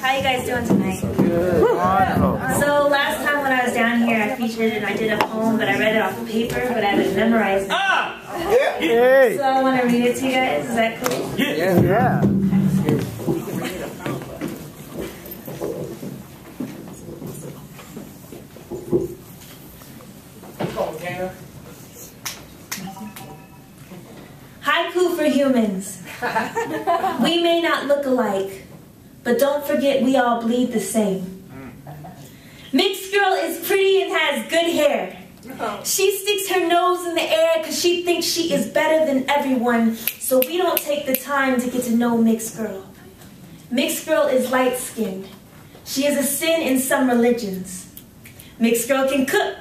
How you guys doing tonight? Good. So last time when I was down here, I featured and I did a poem, but I read it off of paper, but I haven't memorized it. Ah! Hey. So I want to read it to you guys. Is that cool? Yeah. Yeah. Haiku for humans. we may not look alike, but don't forget we all bleed the same. Mm. Mixed girl is pretty and has good hair. She sticks her nose in the air because she thinks she is better than everyone, so we don't take the time to get to know Mixed Girl. Mixed Girl is light skinned. She is a sin in some religions. Mixed Girl can cook.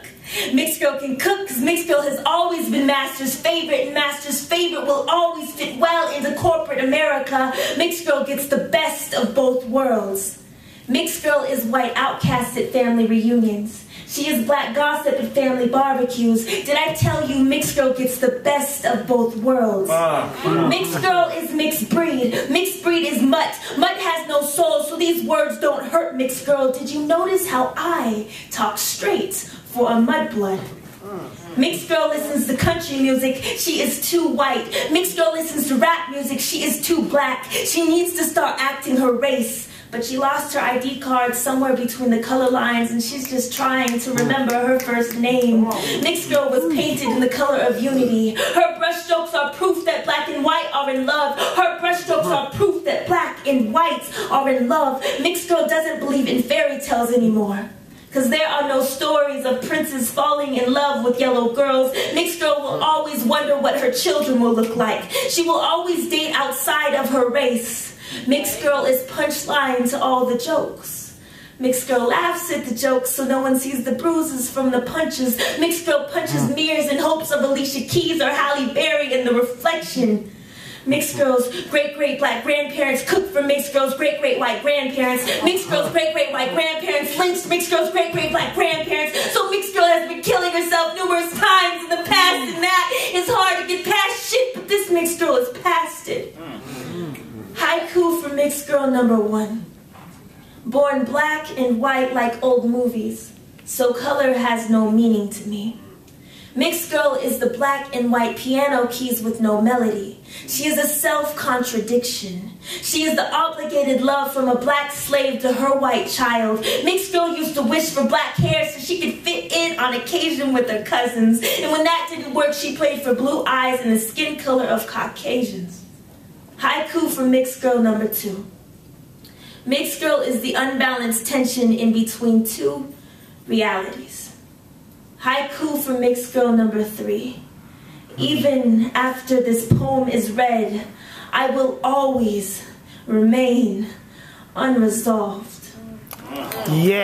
Mixed Girl can cook because Mixed Girl has always been Master's favorite, and Master's favorite will always fit well into corporate America. Mixed Girl gets the best of both worlds. Mixed Girl is white outcast at family reunions. She is black gossip at family barbecues. Did I tell you Mixed Girl gets the best of both worlds? Ah, mixed Girl is mixed breed. Mixed breed is mutt. Mutt has no soul, so these words don't hurt Mixed Girl. Did you notice how I talk straight for a mudblood? Mm. Mixed girl listens to country music, she is too white. Mixed girl listens to rap music, she is too black. She needs to start acting her race. But she lost her ID card somewhere between the color lines and she's just trying to remember her first name. Mixed girl was painted in the color of unity. Her brushstrokes are proof that black and white are in love. Her brushstrokes are proof that black and white are in love. Mixed girl doesn't believe in fairy tales anymore. Cause there are no stories of princes falling in love with yellow girls. Mixed girl will always wonder what her children will look like. She will always date outside of her race. Mixed girl is punchline to all the jokes. Mixed girl laughs at the jokes so no one sees the bruises from the punches. Mixed girl punches hmm. mirrors in hopes of Alicia Keys or Halle Berry in the reflection. Mixed girls, great great black grandparents cook for mixed girls, great great white grandparents. Mixed girls, great great white grandparents lynched mixed girls, great great black grandparents. So mixed girl has been killing herself numerous times in the past, and that is hard to get past shit. But this mixed girl is past it. Haiku for mixed girl number one. Born black and white like old movies, so color has no meaning to me. Mixed girl is the black and white piano keys with no melody. She is a self-contradiction. She is the obligated love from a black slave to her white child. Mixed girl used to wish for black hair so she could fit in on occasion with her cousins. And when that didn't work, she played for blue eyes and the skin color of Caucasians. Haiku for mixed girl number two. Mixed girl is the unbalanced tension in between two realities. Haiku for mixed girl number three. Even after this poem is read, I will always remain unresolved. Yeah.